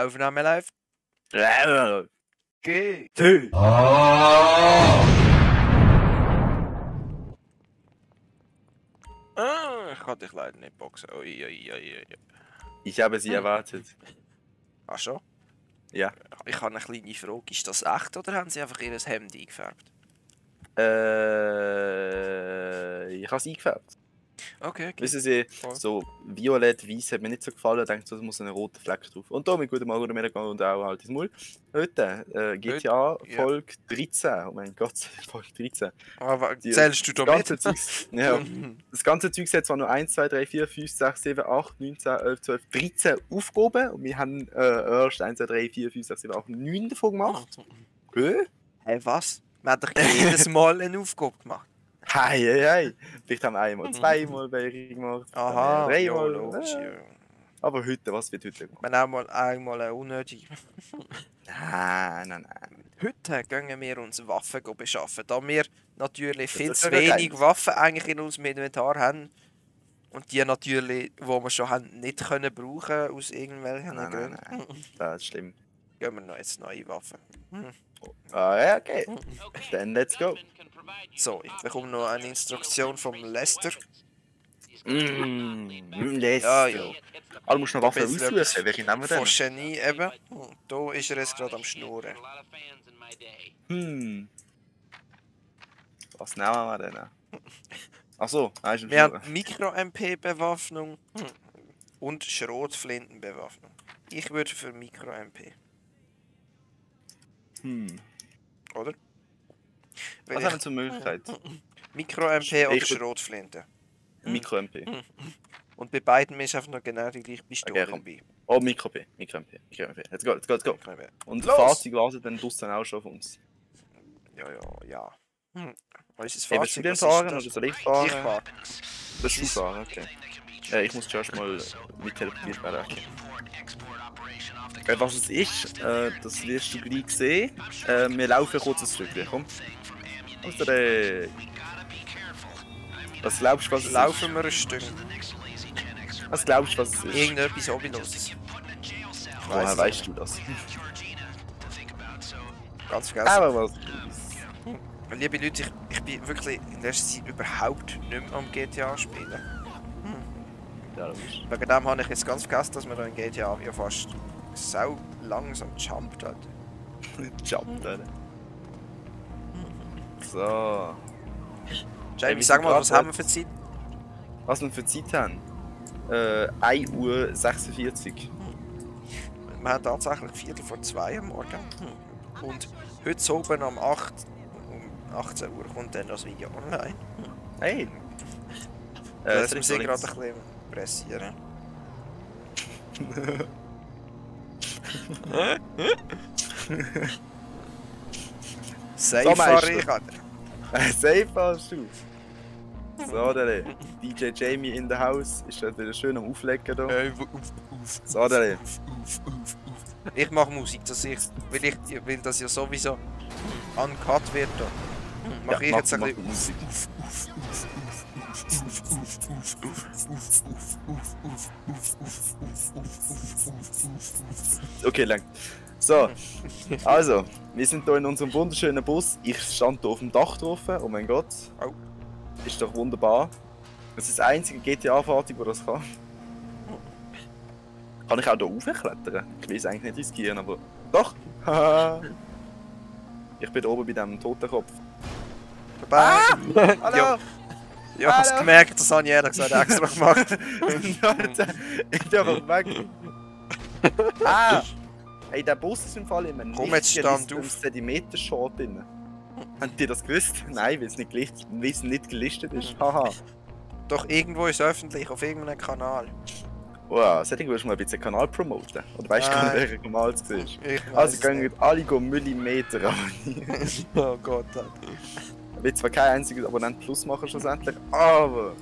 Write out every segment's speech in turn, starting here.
Aufnahme läuft. Geh. Ah, ich kann dich leider nicht boxen. Ui, ui, ui. Ich habe sie erwartet. Ach schon? Ja. Ich habe eine kleine Frage. Ist das echt oder haben sie einfach ihr Hemd eingefärbt? Äh, ich habe es eingefärbt. Okay, okay. Wissen Sie, Voll. so violett-weiß hat mir nicht so gefallen. Ich dachte, so, es muss ein roter Fleck drauf. Und da mit gutem Morgen und und auch halt ins Maul. Heute, äh, GTA ja. Folge 13. Oh mein Gott, Folge 13. Aber Die- zählst du da das mit? ganze Zeugs, ja, das ganze Zeug hat zwar nur 1, 2, 3, 4, 5, 6, 7, 8, 9, 10, 11, 12, 13 Aufgaben. Und wir haben äh, erst 1, 2, 3, 4, 5, 6, 7, 8, 9 davon gemacht. Hä? Hey, was? Wir haben doch jedes Mal eine Aufgabe gemacht. Hei, hei, hei. Vielleicht haben wir einmal, zweimal welche gemacht. Aha, wir ja, dreimal. logisch. Ja. Aber heute, was wird heute gemacht? Wir haben mal einmal eine unnötige. Nein, nein, nein. Heute gehen wir uns Waffen beschaffen, da wir natürlich viel zu wenig Waffen eigentlich in unserem Inventar haben. Und die natürlich, die wir schon haben, nicht können brauchen aus irgendwelchen Nein, nein, Gründen. nein. Das ist schlimm. Gehen wir noch jetzt neue Waffen. Ah, ja, okay. Dann let's go. So, ich bekomme noch eine Instruktion vom Lester. Mm, let's Ja, go. ja. Aber du musst noch Waffen aussuchen. Welche nehmen wir Von denn? Genie eben. Da ist er jetzt gerade am Schnurren. Hm. Was nehmen wir denn? Achso, ah, ist ein Wir haben Mikro-MP-Bewaffnung und Schrotflintenbewaffnung. Ich würde für Mikro-MP, Hm. oder? Weil Was haben wir zur Möglichkeit? Mikro-MP oder Schrotflinte. Mikro-MP. Und bei beiden ist einfach noch genau die gleiche Pistole Okay, dabei. Oh, Mikro-P. Mikro-MP. Mikro-MP. Let's go, let's go, let's go. Und das Fahrzeug wartet dann draussen auch schon auf uns. Ja, ja, ja. Hm. Was ist das Fahrzeug? denn Was fahren oder soll ich fahren? Ich fahre. Das ist fahren, okay. Äh, ich muss zuerst mal mit teleportiert werden. Okay. Äh, was es ist, äh, das wirst du gleich sehen. Äh, wir laufen kurz ein Stückchen, komm. Also, äh, was glaubst du, was es ist? Laufen wir ein Stück. Was glaubst du, was es ist? Irgendetwas Hobbylos. Woher weißt du das? Ganz vergessen. Aber was? Liebe Leute, ich, ich bin wirklich in letzter Zeit überhaupt nicht mehr am GTA spielen. Ja, das ist. Wegen dem habe ich jetzt ganz vergessen, dass da in GTA ja fast sau langsam jumpt hat. Jump, Alter. So. Jamie, wir sag mal, was haben wir für Zeit? Was wir für Zeit haben? Äh, 1 Uhr 46. Wir haben tatsächlich Viertel vor zwei am Morgen. Und heute oben um 8 um 18 Uhr kommt dann das Video online. Hey! Äh, das ich so gerade ein bisschen pressieren. Safe Meister. ich, Alter. Safe hast du. So, der DJ Jamie in the house ist dann wieder schön am Auflegen da. Äh, auf, auf, So, der Ich mache Musik, dass ich, weil ich weil das ja sowieso uncut wird da. Mache ich mach- jetzt ein mach bisschen Musik. Okay, lang. So, also, wir sind hier in unserem wunderschönen Bus. Ich stand hier auf dem Dach drauf. Oh mein Gott. Ist doch wunderbar. Das ist das einzige GTA-Fahrzeug, das das kann. Kann ich auch hier raufklettern? Ich will es eigentlich nicht riskieren, aber. Doch! Ich bin oben bei diesem Totenkopf. vorbei. Hallo! Ich hab's gemerkt, das habe ich ehrlich gesagt extra gemacht. Ich bin einfach weg. ah! Ey, der Bus ist im Fall immer nicht Komm, jetzt stand auf. cm Short drin. Habt ihr das gewusst? Nein, weil es nicht, gelistet, es nicht gelistet ist. Haha. Doch irgendwo ist öffentlich, auf irgendeinem Kanal. Wow, sollte ich du mal ein bisschen Kanal promoten? Oder weißt du gar nicht, welcher Kanal es ist? Also es gehen alle Millimeter an. Oh Gott. Will zwar kein einziges Abonnent Plus machen schlussendlich, aber...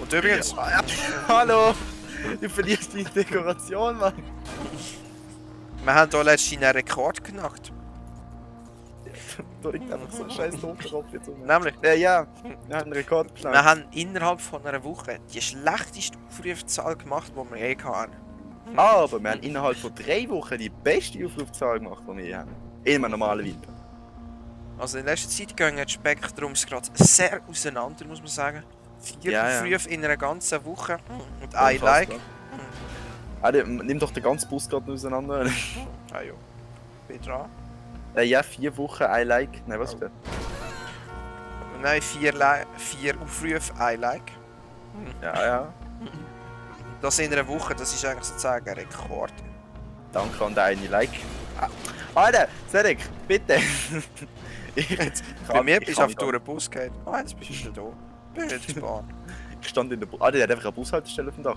Und übrigens, Hallo! Du verlierst die Dekoration, Mann! wir haben hier letztens einen Rekord geknackt. Da liegt einfach so ein scheiß Totenkopf jetzt rum. Nämlich, Ja, ja, wir haben einen Rekord wir geschlagen. haben innerhalb von einer Woche die schlechteste Aufrufzahl gemacht, die wir je hatten. Aber wir haben innerhalb von drei Wochen die beste Aufrufzahl gemacht, die wir haben. In einem normalen Winter. Also in letzter Zeit gehen die Spektrums gerade sehr auseinander, muss man sagen. Vier Ja, ja. Aufrufe in einer ganzen Woche und ein Unfassbar. Like. Ah, nimm doch den ganzen Bus gerade auseinander. Ah ja, bin dran. äh, ja, vier Wochen, ein Like. Nein, was das? Nein, vier, Li vier Aufrufe, ein Like. Ja, ja. Das in einer Woche, das ist eigentlich sozusagen ein Rekord. Danke an deine Like. Ah, Alter, Cedric, bitte. jetzt, Bei mir bist du auf durch den Bus gegangen. Ah, jetzt bist du schon da. Nicht gespannt. gar- Ich stand in der Bu Ah, der hat einfach eine Bushaltestelle auf dem Dach.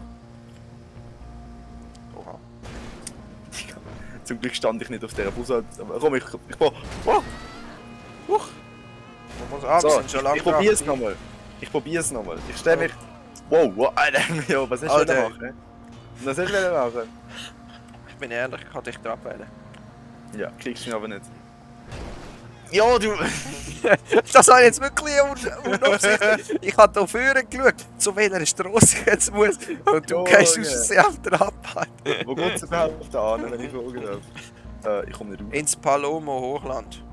Oha. Zum Glück stand ich nicht auf dieser Bushaltestelle. Komm, ich, ich, ich, oh, Huch. Muss, wir So, schon lange ich probiere es dran. nochmal. Ich probiere es nochmal. Ich stelle mich. Wow, wow, Alter, ja, was hast du denn machen? Was hast du denn machen? Ich bin ehrlich, ich kann dich dran wählen. Ja, klickst du mich aber nicht. Ja, du. Das habe ich jetzt wirklich un unabsichtlich. Ich habe hier vorne geschaut, zu welcher Straße ich jetzt muss. Und du Oh, gehst aus Versehen auf der Abfahrt. Wo geht's überhaupt an, wenn ich fragen darf? Äh, ich komme nicht raus. Ins Palomo Hochland.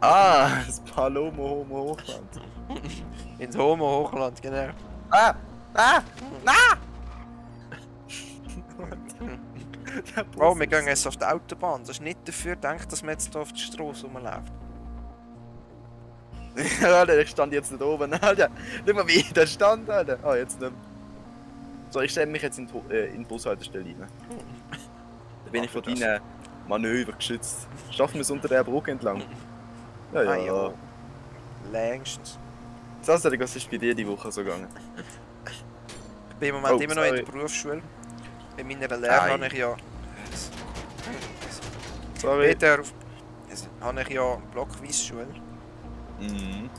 Ah, das Palomo Homo Hochland. Ins Homo Hochland, genau. Ah! Ah! Ah! Der Bus Oh, wir gehen jetzt auf die Autobahn. Das ist nicht dafür gedacht, dass man jetzt hier auf die Straße rumläuft. Alter, ich stand jetzt nicht oben, Alter. Schau mal, wie der stand, Alter. Ah, jetzt nicht mehr. So, ich stelle mich jetzt in die, äh, in die Bushaltestelle rein. Da bin ich von deinen Manöver geschützt. Schaffen wir es unter der Brücke entlang? Ja, ja. Ah ja. Längstens. Das was ist bei dir die Woche so gegangen? Ich bin im Moment Oh, immer noch in der sorry. Berufsschule. Bei meiner Lehre habe ich ja... Sorry. Auf- also, habe ich ja Blockweisschule. Mhm.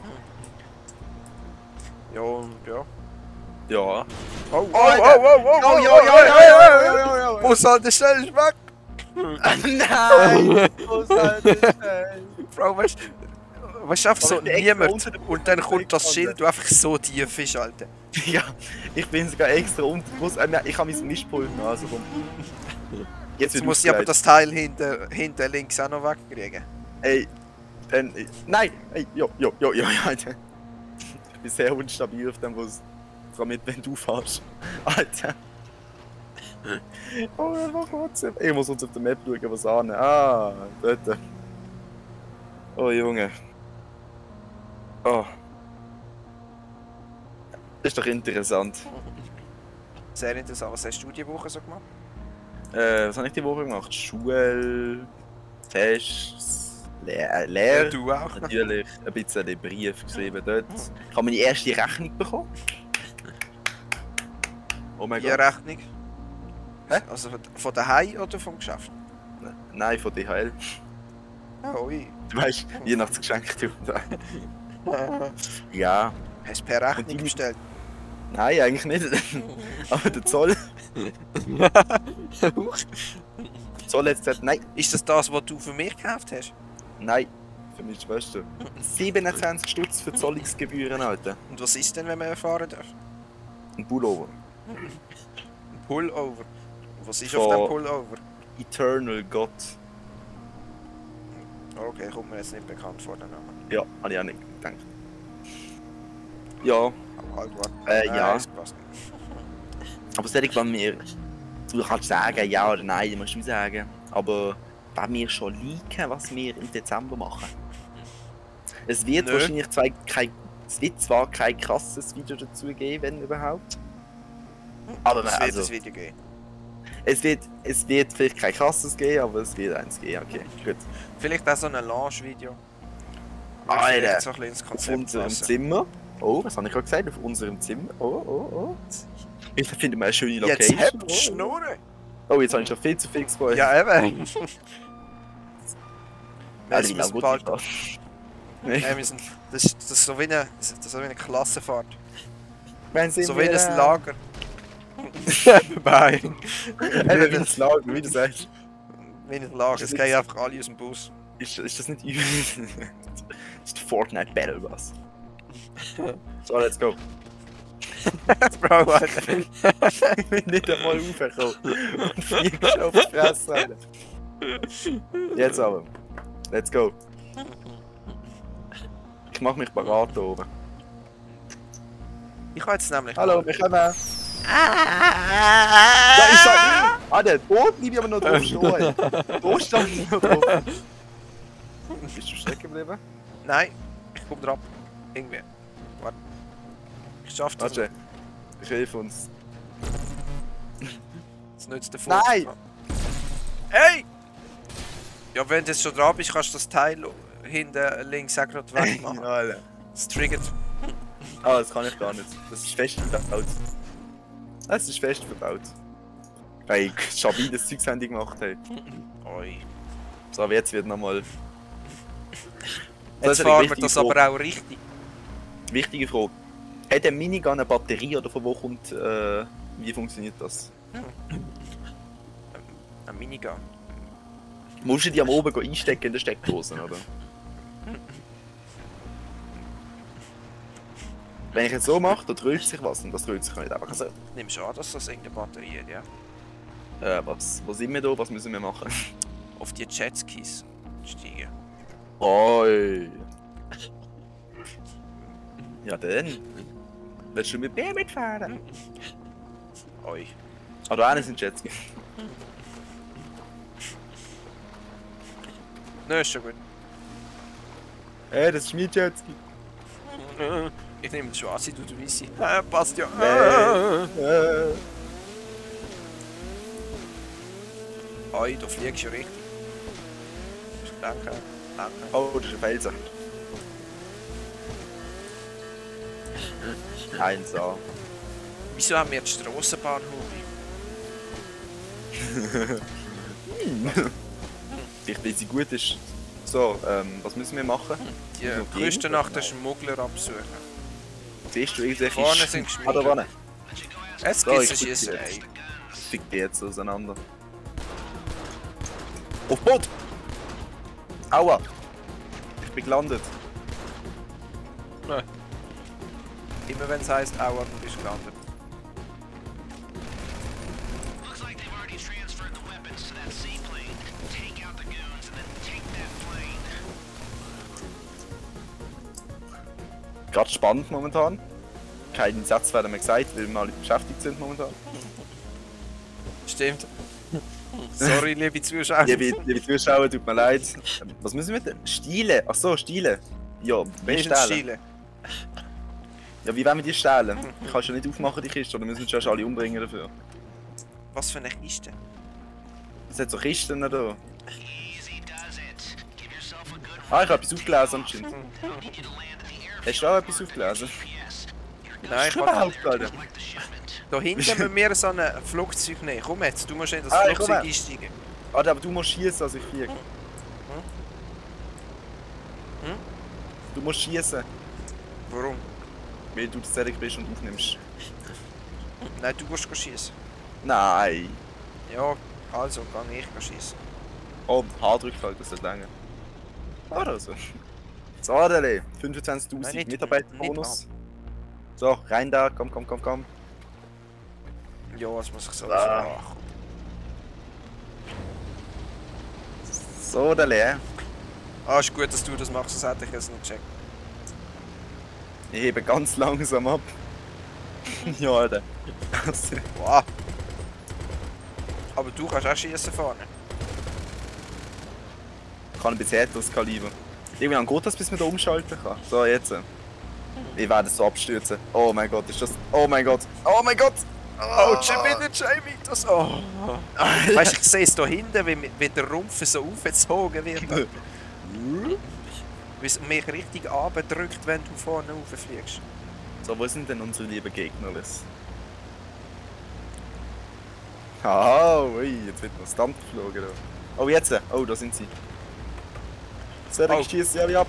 Ja, und ja. Ja. Oh, oh, oh, oh, oh, oh, Oh, oh, ja, oh, ja, oh, ja, oh, ja, oh. Bushaltestelle ist weg! Nein! Bushaltestelle! Frau, weißt du, weißt du, einfach so niemand. Und dann kommt das. Schild, du einfach so tief ist, Alter. Ja, ich bin sogar extra unter Bus. Äh, ich habe mein Mischpult noch, also komm. Jetzt muss ich aber das Teil hinten, hinten links auch noch wegkriegen. Ey, dann. äh, Nein! Ey, jo, jo, jo, jo, Alter. Ich bin sehr unstabil auf dem Bus. Vor allem, wenn du fährst. Alter. Oh, was kurz. Ich muss uns auf der Map schauen, was an. Ah, dort. Oh, Junge. Oh. Das ist doch interessant. Sehr interessant. Was hast du die Woche so gemacht? Äh, was habe ich die Woche gemacht? Schule, Tests, Lehr Lehr du auch. natürlich ein bisschen den Brief geschrieben dort. Ich habe meine erste Rechnung bekommen. Oh mein Gott. Rechnung. Hä? Also von, daheim oder vom Geschäft? Nein, von DHL. Oh, ui. Du weißt, Weihnachtsgeschenk. du. ja. Hast du per Rechnung bestellt? Nein, eigentlich nicht. Aber der Zoll, der Zoll hat gesagt, nein, ist das das, was du für mich gekauft hast? Nein. Für meine Schwester. 27 Stutz für Zollungsgebühren, Alter. Und was ist denn, wenn man erfahren darf? Ein Pullover. Ein Pullover. Was ist Von- auf dem Pullover? Eternal God. Okay, kommt mir jetzt nicht bekannt vor den Namen. Ja, habe ich auch nicht gedacht. Ja, Aber halt, warte. Äh, ja. es aber solche, wenn wir. Du kannst sagen, ja oder nein, das musst du sagen. Aber wenn wir schon leaken, was wir im Dezember machen. Es wird Nö. wahrscheinlich zwei, kein, es wird zwar kein krasses Video dazu geben, wenn überhaupt. Aber Es wird also, ein Video geben. es, wird, es wird vielleicht kein krasses geben, aber es wird eins geben. Okay, gut. Vielleicht auch so ein Launch-Video. Alter, So ein ins Auf Konzept unserem passen. Zimmer. Oh, was habe ich gerade gesagt? Auf unserem Zimmer. Oh, oh, oh. Ich finde mal eine schöne Jetzt Location. habt oh, Schnurren! Oh, jetzt habe ich schon viel zu viel gespoilt. Ja, eben. Müssen lange bald, gut wir sind, das, ist, das ist so wie eine, das ist so wie eine Klassenfahrt. So wir wie ein? Lager. Bye. Eben wie ein Lager, wie du sagst. Wie ein Lager. Es gehen einfach alle aus dem Bus. Ist, ist das nicht übel? das ist die Fortnite Battle Bus. So, let's go. Bro, Alter. ich bin nicht einmal raufgekommen. Und fliegst auf die Fresse, Alter. Jetzt aber. Let's go. Ich mach mich parat hier oben. Ich habe jetzt nämlich... Hallo, wir kommen. Da ist er! Ah, der Boot bleibe ich aber noch drauf stehen. Da stand ich noch drauf. Bist du stecken geblieben? Nein, ich komm drauf. Irgendwie. Warte. Ich schaff das. Warte, ich helfe uns. Das nützt den Nein! Hey! Ja, wenn du jetzt schon dran bist, kannst du das Teil hinten links auch gerade wegmachen. Ja, Alter. Das triggert. Ah, das kann ich gar nicht. Das ist fest verbaut. Das ist fest verbaut. Weil ich stabil das Zeugs haben die gemacht haben. Oi. So, aber jetzt wird nochmal. Jetzt fahren wir das aber auch richtig. Wichtige Frage. Hat der Minigun eine Batterie oder von wo kommt. Äh, wie funktioniert das? Ein Minigun. Musst du die am oben einstecken in der Steckdose, oder? Wenn ich jetzt so mache, dann drückt sich was und das drückt sich nicht einfach so. Nimm schon an, dass das irgendeine Batterie hat, ja. Äh, was, wo sind wir da? Was müssen wir machen? Auf die Jetskis steigen. Oi. Ja dann. Willst du mit mir mitfahren? Oi. Ah, da einen sind Jetski. Nö, ist schon gut. Hey, das ist mein Jetski. Ich nehme die schwarze, du die weiße. Äh, passt ja. Äh. Oi, du fliegst ja richtig. Danke, danke. Oh, das ist ein Felsen. Eins A. Wieso haben wir jetzt Strassenbahn, Hubi? Vielleicht weil sie gut ist. So, ähm, was müssen wir machen? Die Noch Küste nach den Schmuggler absuchen. Siehst du irgendwelche... Vorne sind Ah, vorne. Es So, gibt guck Schießerei. Fick die jetzt auseinander. Auf Boot! Aua! Ich bin gelandet. Out the goons and then take that plane. Gerade spannend momentan. Kein Satz werden mehr gesagt, weil wir alle beschäftigt sind momentan. Stimmt. Sorry, liebe Zuschauer. Liebe, liebe Zuschauer, tut mir leid. Was müssen wir denn? Stiele? Ach so, Stiele. Ja, wenn. Chile. Ja, wie wollen wir die stehlen? Kannst du nicht aufmachen, die Kiste, oder müssen wir zuerst alle umbringen dafür? Was für eine Kiste? Es hat so Kisten da. Easy does it. Give yourself a good Ah, ich habe etwas aufgelesen anscheinend. Hast du auch etwas aufgelesen? Nein, ich hab Überhaupt, shipment. Da hinten müssen wir so ein Flugzeug nehmen. Komm jetzt, du musst in das Ah, Flugzeug einsteigen. Alter, aber du musst schießen, als ich fliege. Hm? Du musst schießen, Warum? Weil du zerrig bist und aufnimmst. Nein, du musst schießen. Nein. Ja, also kann ich schießen. Oh, H drückt halt, das wird länger. Oder so. So, Adele, 25.000 Nein, nicht- Mitarbeiterbonus. So, rein da, komm, komm, komm, komm. Ja, was muss ich so Ah. So, Adele. Ah, ist gut, dass du das machst, sonst hätte ich es nicht gecheckt. Ich hebe ganz langsam ab. ja, Alter. Wow. Aber du kannst auch schießen vorne. kann ein bisschen das Kaliber. Irgendwie an gut, dass bis man da umschalten kann. So, jetzt. Ich werde so abstürzen. Oh mein Gott, ist das. Oh mein Gott. Oh mein Gott! Oh, Jimmy, Jamie, das. Oh. Weißt du, ich sehe es da hinten, wie, wie der Rumpf so aufgezogen wird. Wie es mich richtig abdrückt, wenn du vorne rauffliegst. So, wo sind denn unsere lieben Gegner? Ah, ui, jetzt wird noch Stunt geflogen. Oh, jetzt! Oh, da sind sie. Cedric, Oh. schießt sie alle ab.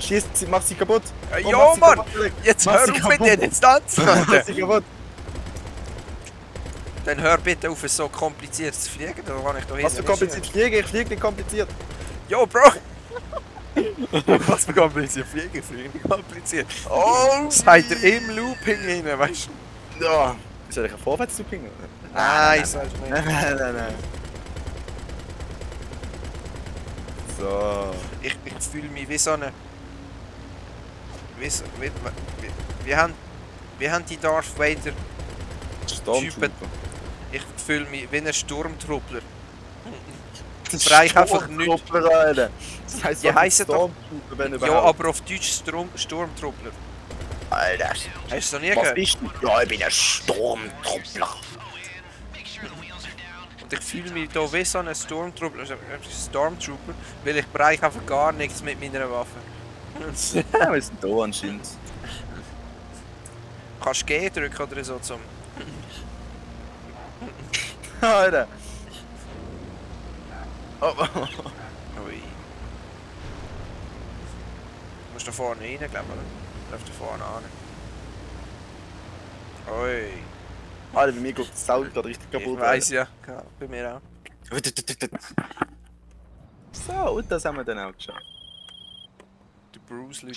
Schießt sie, macht sie kaputt. Oh, sie Mann! kaputt. Jetzt Mach hör auf kaputt. mit den Instanzen! Macht sie kaputt. Dann hör bitte auf, so kompliziert zu fliegen, da kann ich da Was hinten für kompliziert fliegen? Ich fliege nicht kompliziert. Jo, Bro! Was plötzlich fliegen? Fliegen kompliziert. Oh! Seid ihr im Looping rein, weißt du? Ja. Soll ich ein vorwärts zu pingen? Nein, nicht. Nein, nein, nein, nein. So. Ich, ich fühle mich wie so eine. Wie so, wie, wie, wir, haben, wir haben die Darth Vader. Stormtrooper. Ich fühle mich wie ein Sturmtruppler. Bereich einfach nicht. Das heisst Die heissen doch- wenn Ja, aber auf Deutsch Sturm, Sturmtruppler. Alter. Hast du noch nie Was gehört? bist du? Ja, ich bin ein Sturmtruppler. Und ich fühle mich hier wie so ein Stormtrooper, Stormtrooper, weil ich bereiche einfach gar nichts mit meiner Waffe. Ja, wir sind da anscheinend. Kannst du G drücken oder so zum. Alter. Oh, Ui. Du musst da vorne rein, glaube ich. Läuft da vorne an. Ui. Alter, bei mir geht der Sound gerade richtig Ich kaputt. weiss ja. ja. Bei mir auch. So, und das haben wir dann auch geschafft. Der Bruce Lee.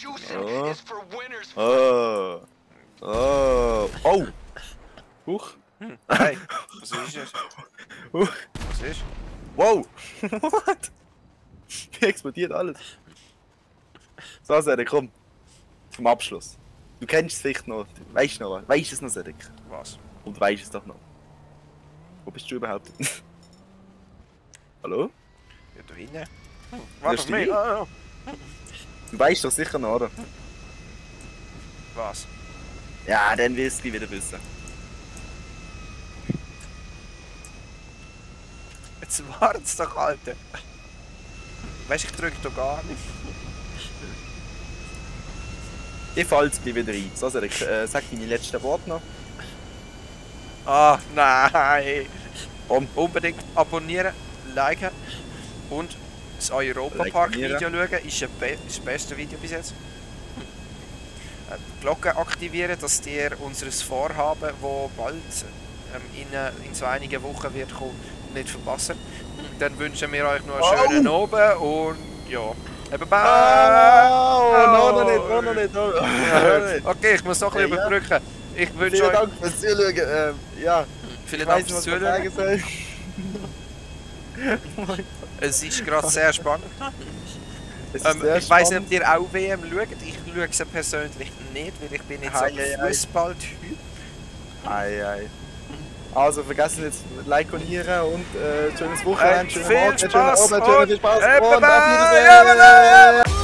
Oh. Oh. Oh. Oh. Huch. Hey, was ist das? Huch. Was ist? Wow. What? Wie explodiert alles? So, Cedric, komm. Zum Abschluss. Du kennst es vielleicht noch. Weißt du noch was? Weißt du es noch, Cedric? Was? Und weißt es doch noch. Wo bist du überhaupt? Hallo? Ja, da hinten. Hm, Warte auf du mich. Ah. Du weißt doch sicher noch, oder? Was? Ja, dann wirst du wieder wissen. Jetzt wart's doch, Alter. Weißt du, ich drück da gar nicht. Ich fall jetzt wieder rein. So, Cedric, äh, sag deine letzten Worte noch. Ah, nein. Komm. Unbedingt abonnieren, liken und das Europa-Park-Video schauen. Ist, be ist das beste Video bis jetzt. Äh, die Glocke aktivieren, dass ihr unser Vorhaben, das bald ähm, in, äh, in so einigen Wochen wird kommen, nicht verpassen. Dann wünschen wir euch noch einen Oh. schönen Abend und ja. Eben bye! Oh, no, noch nicht, no, noch nicht, no, noch nicht. Okay, ich muss noch ein bisschen Ja. überbrücken. Ich wünsche Vielen euch Dank fürs Zuschauen. Ähm, ja, vielen ich Dank weiss fürs soll. Es ist gerade sehr spannend. Ähm, sehr ich weiss nicht, ob ihr auch WM schaut. Ich schaue sie persönlich nicht, weil ich bin Ei, ein ei, ei. Fußballtyp. Ei, ei. Also vergessen jetzt Like abonnieren und äh, schönes Wochenende, schönen Morgen, schönen Abend, schönen und- viel Spaß Äh, und bye, auf bye. Wiedersehen. Ja, bye, bye.